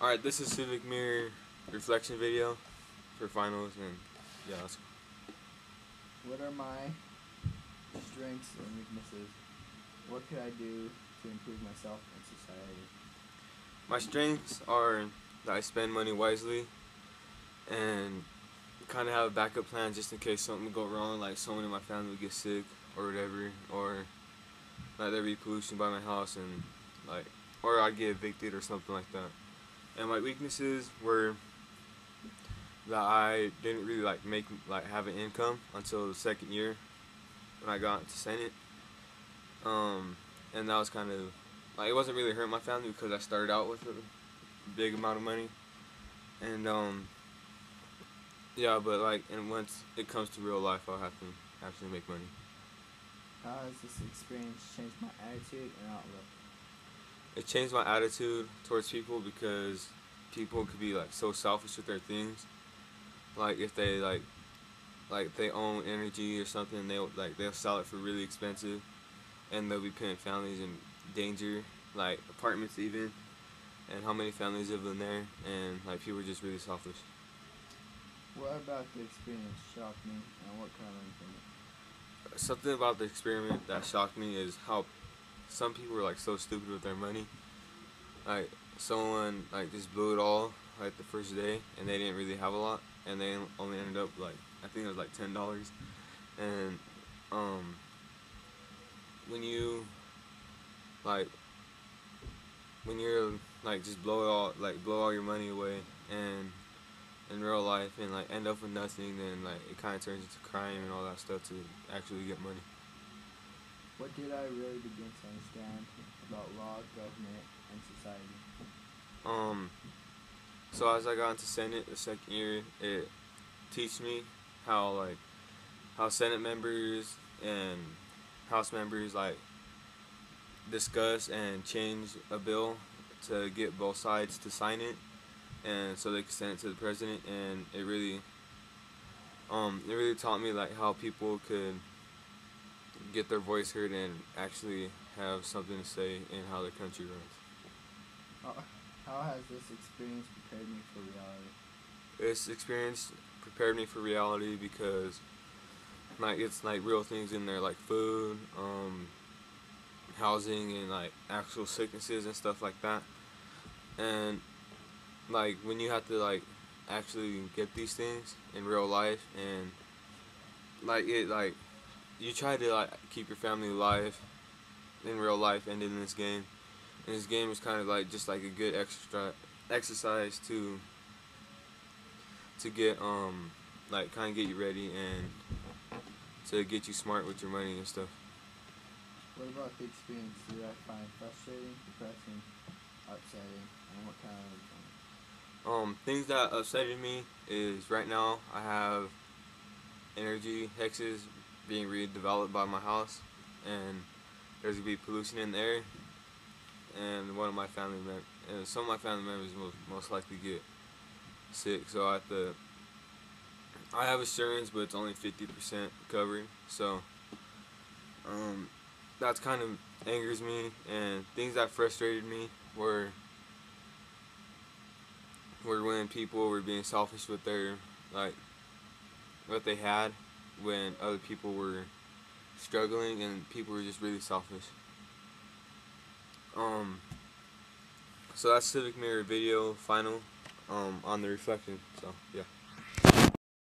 Alright, this is Civic Mirror reflection video for finals and yeah, let's go. What are my strengths and weaknesses? What could I do to improve myself and society? My strengths are that I spend money wisely and kind of have a backup plan just in case something would go wrong, like someone in my family would get sick or whatever, or like there be pollution by my house and like, or I'd get evicted or something like that. And my weaknesses were that I didn't really like make like have an income until the second year when I got to Senate. Um, and that was kind of like it wasn't really hurting my family because I started out with a big amount of money, and um, yeah, but like and once it comes to real life, I'll have to actually make money. How has this experience changed my attitude and outlook? It changed my attitude towards people because people could be like so selfish with their things. Like if they like like they own energy or something, they'll like they'll sell it for really expensive, and they'll be putting families in danger, like apartments even, and how many families live in there, and like people are just really selfish. What about the experience shocked me and what kind of it? Something about the experiment that shocked me is how some people are like so stupid with their money. Like someone like just blew it all like the first day, and they didn't really have a lot, and they only ended up like I think it was like ten dollars, and um when you like when you're like just blow it all like blow all your money away and in real life and like end up with nothing then like it kind of turns into crime and all that stuff to actually get money What did I really begin to understand about law, government, and society? um so as I got into Senate the second year it teach me how like how Senate members and House members like discuss and change a bill to get both sides to sign it and so they can send it to the president and it really um it really taught me like how people could get their voice heard and actually have something to say in how their country runs. How, how has this experience prepared me for reality? This experience prepared me for reality because like it's like real things in there like food, um, housing and like actual sicknesses and stuff like that. And like when you have to like actually get these things in real life and like it like you try to like keep your family alive in real life and in this game. And this game is kind of like just like a good extra exercise to to get um like kind of get you ready and to get you smart with your money and stuff. What about the experience did I find frustrating, depressing, upsetting, and what kind of Um, things that upsetted me is right now I have energy hexes being redeveloped by my house, and there's gonna be pollution in the air, and one of my family members, and some of my family members will most likely get sick, so I have to. I have insurance, but it's only fifty percent covered, so um, that's kind of angers me, and things that frustrated me were were when people were being selfish with their like what they had when other people were struggling and people were just really selfish. Um so that's Civic Mirror video final um on the reflection. So yeah.